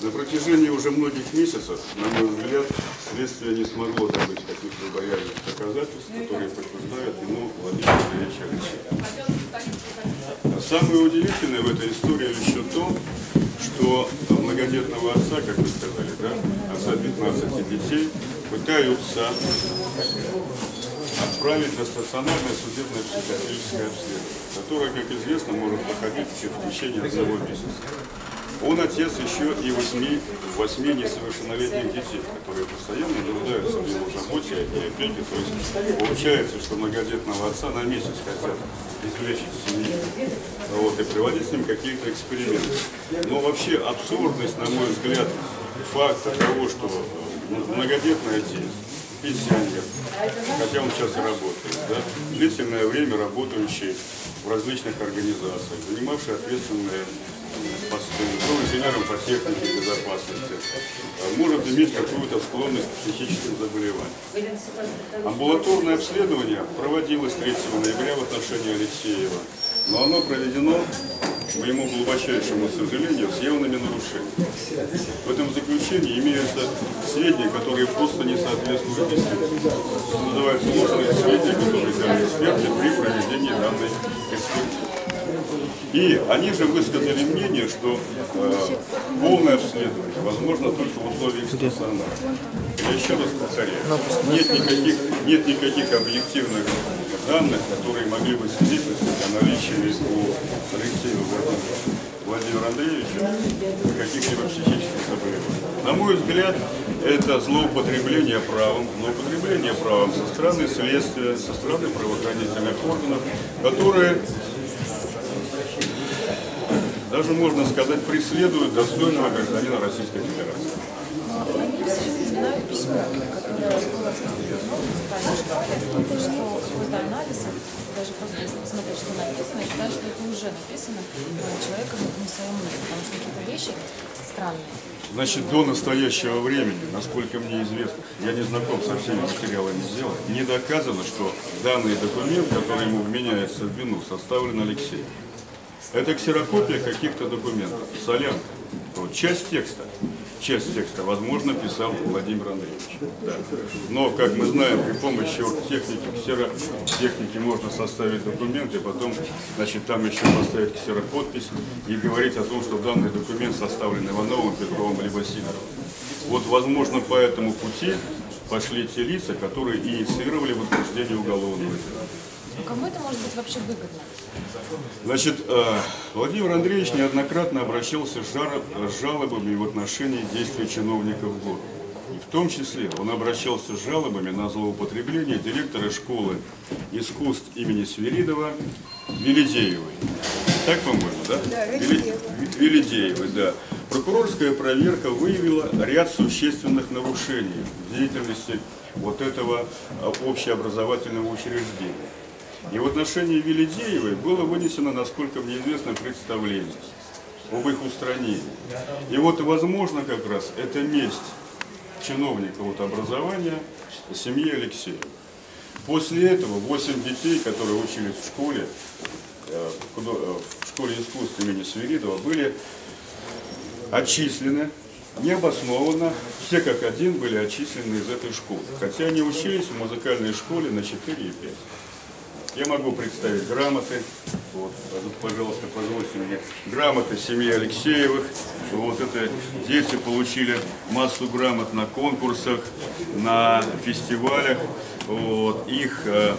На протяжении уже многих месяцев, на мой взгляд, следствие не смогло добыть каких-либо реальных доказательств, которые подтверждают ему Владимира Ильича А самое удивительное в этой истории еще то, что многодетного отца, как вы сказали, да, отца 15 детей, пытаются отправить на стационарное судебное психиатрическое обследование, которое, как известно, может проходить в течение одного месяца. Он отец еще и восьми, восьми несовершеннолетних детей, которые постоянно нуждаются в его заботе и опеке. То есть получается, что многодетного отца на месяц хотят извлечь из вот, и приводить с ним какие-то эксперименты. Но вообще абсурдность, на мой взгляд, факта того, что многодетный отец, пенсионер, хотя он сейчас и работает, да, длительное время работающий в различных организациях, занимавший ответственные посты, был инженером по технике безопасности, может иметь какую-то склонность к психическим заболеваниям. Амбулаторное обследование проводилось 3 ноября в отношении Алексеева, но оно проведено, к моему глубочайшему сожалению, с явными нарушениями. В этом заключении имеются сведения, которые просто не соответствуют действительности. Называются ложные сведения, которые дали И они же высказали мнение, что э, полное обследование возможно только в условиях стационара. Я еще раз повторяю, нет никаких, нет никаких объективных данных, которые могли бы свидетельствовать о наличии у Алексея Владимира Андреевича каких-либо психических заболеваний. На мой взгляд, это злоупотребление правом, злоупотребление правом со стороны следствия, со стороны правоохранительных органов, которые даже, можно сказать, преследуют достойного гражданина Российской Федерации. Даже просто если посмотреть, что написано, я считаю, что это уже написано человеком на своем мнении, потому что какие-то вещи странные. Значит, до настоящего времени, насколько мне известно, я не знаком со всеми материалами дела, не доказано, что данный документ, который ему вменяется в вину, составлен Алексеем. Это ксерокопия каких-то документов, солянка. Вот, часть текста, часть текста, возможно, писал Владимир Андреевич. Да. Но, как мы знаем, при помощи техники, ксеротехники можно составить документ, и потом, значит, там еще поставить ксерокодпись и говорить о том, что данный документ составлен Ивановым, Петровым либо Сидоровым. Вот, возможно, по этому пути пошли те лица, которые инициировали возбуждение уголовного дела. Но кому это может быть вообще выгодно? Значит, э, Владимир Андреевич неоднократно обращался с жалобами в отношении действий чиновников города. И в том числе он обращался с жалобами на злоупотребление директора школы искусств имени Свиридова Велидеевой. Так, по-моему, да? Да, Велидеевой. Велидеевой, да. Прокурорская проверка выявила ряд существенных нарушений в деятельности вот этого э, общеобразовательного учреждения. И в отношении Велидеевой было вынесено, насколько мне известно, представление об их устранении. И вот, возможно, как раз это месть чиновника вот образования семьи Алексеева. После этого 8 детей, которые учились в школе, э, э, в школе искусств имени Свиридова, были отчислены необоснованно, все как один были отчислены из этой школы. Хотя они учились в музыкальной школе на 4 и 5. Я могу представить грамоты. Вот, пожалуйста, позвольте мне. Грамоты семьи Алексеевых. Вот это дети получили массу грамот на конкурсах, на фестивалях. Вот, их э,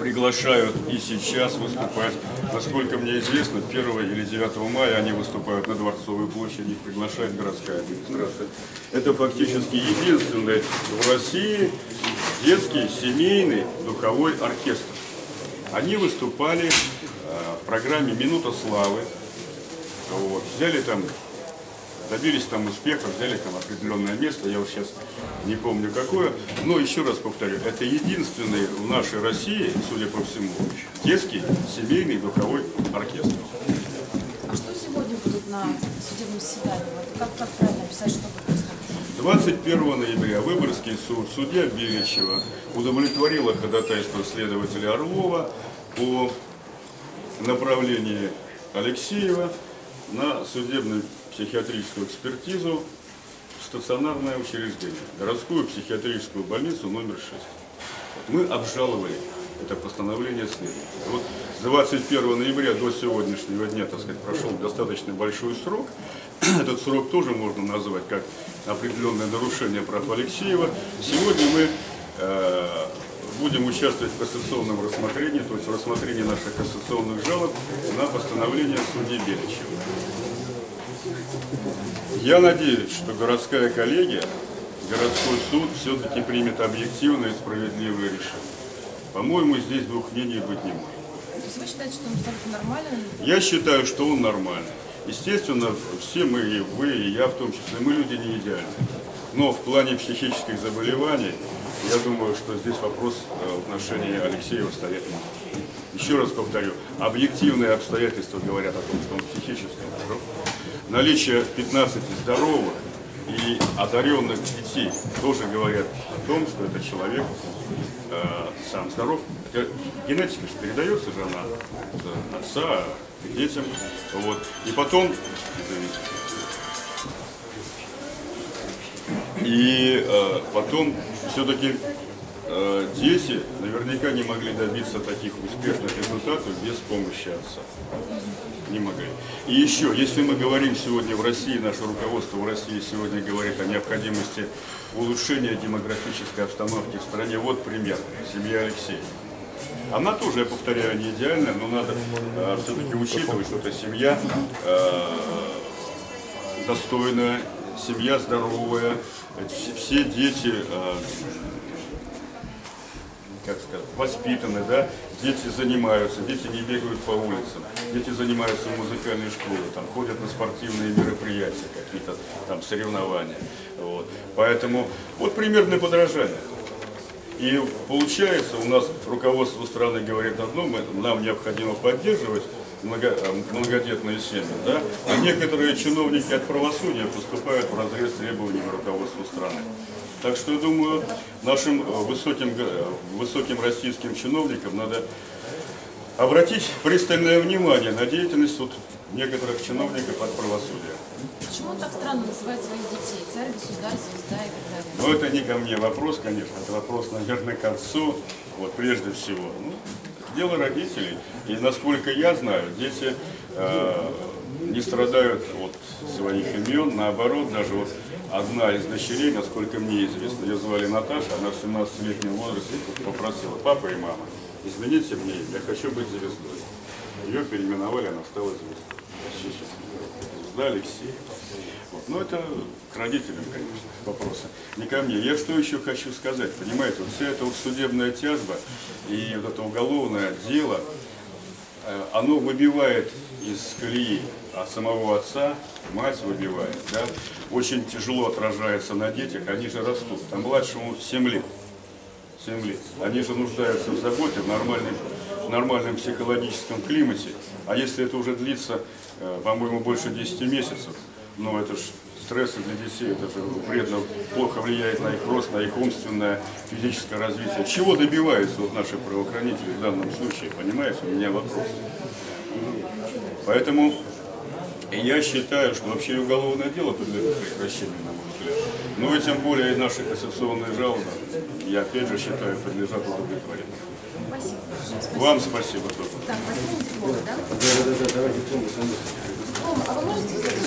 приглашают и сейчас выступать. Насколько мне известно, 1 или 9 мая они выступают на Дворцовой площади, их приглашает городская администрация. Это фактически единственный в России детский семейный духовой оркестр. Они выступали э, в программе «Минута славы». Вот, взяли там, добились там успеха, взяли там определенное место, я вот сейчас не помню какое. Но еще раз повторю, это единственный в нашей России, судя по всему, детский семейный духовой оркестр. А что сегодня будет на судебном заседании? Вот как, как правильно писать, что будет 21 ноября Выборгский суд, судья Беличева, удовлетворила ходатайство следователя Орлова по направлению Алексеева на судебную психиатрическую экспертизу в стационарное учреждение, городскую психиатрическую больницу номер 6. Мы обжаловали это постановление следователя. Вот с 21 ноября до сегодняшнего дня, так сказать, прошел достаточно большой срок. Этот срок тоже можно назвать как определенное нарушение прав Алексеева. Сегодня мы э, будем участвовать в кассационном рассмотрении, то есть в рассмотрении наших кассационных жалоб на постановление судьи Беличева. Я надеюсь, что городская коллегия, городской суд все-таки примет объективное и справедливое решение. По-моему, здесь двух мнений быть не может. То есть вы считаете, что он нормальный? Я считаю, что он нормальный. Естественно, все мы, и вы, и я в том числе, мы люди не идеальны. Но в плане психических заболеваний, я думаю, что здесь вопрос э, в отношении Алексеева может. Еще раз повторю, объективные обстоятельства говорят о том, что он психически здоров. Наличие 15 здоровых и одаренных детей тоже говорят о том, что этот человек э, сам здоров. Хотя генетика же передается же она от отца к детям. Вот. И потом, и э, потом все-таки дети наверняка не могли добиться таких успешных результатов без помощи отца. Не могли. И еще, если мы говорим сегодня в России, наше руководство в России сегодня говорит о необходимости улучшения демографической обстановки в стране, вот пример, семья Алексеева. Она тоже, я повторяю, не идеальная, но надо э, все-таки учитывать, что это семья э, достойная, семья здоровая, все дети, э, как сказать, воспитаны, да, дети занимаются, дети не бегают по улицам, дети занимаются в музыкальной школе, там ходят на спортивные мероприятия, какие-то там соревнования. Вот. Поэтому вот примерное подражание. И получается, у нас руководство страны говорит одно, мы, нам необходимо поддерживать много- многодетные семьи, да? а некоторые чиновники от правосудия поступают в разрез требований руководства страны. Так что, я думаю, нашим э, высоким, э, высоким российским чиновникам надо обратить пристальное внимание на деятельность вот некоторых чиновников от правосудия. Почему так странно называет своих детей? Царь, государь, звезда и так далее. Но это не ко мне вопрос, конечно, это вопрос, наверное, к отцу, вот прежде всего. Ну, дело родителей. И насколько я знаю, дети э, не страдают от своих имен, наоборот, даже вот одна из дочерей, насколько мне известно, ее звали Наташа, она в 17-летнем возрасте попросила папа и мама, измените мне я хочу быть звездой. Ее переименовали, она стала звездой. Звезда Алексей. Вот. Но это к родителям, конечно, вопросы. Не ко мне. Я что еще хочу сказать? Понимаете, вот вся эта вот судебная тяжба и вот это уголовное дело, оно выбивает из колеи от самого отца, мать выбивает, да, очень тяжело отражается на детях, они же растут. Там младшему 7 лет. 7 лет. Они же нуждаются в заботе, в нормальном, в нормальном психологическом климате. А если это уже длится, э, по-моему, больше 10 месяцев, ну это же стрессы для детей, это же вредно, плохо влияет на их рост, на их умственное, физическое развитие. Чего добиваются вот наши правоохранители в данном случае, понимаете, у меня вопрос. Поэтому я считаю, что вообще уголовное дело подлежит прекращению, на мой взгляд. Ну и тем более и наши кассационные жалобы, я опять же считаю, подлежат удовлетворению. Спасибо. Вам спасибо тоже. Так, последнее слово, да? Да-да-да, давайте помню, Рома, а вы можете сказать,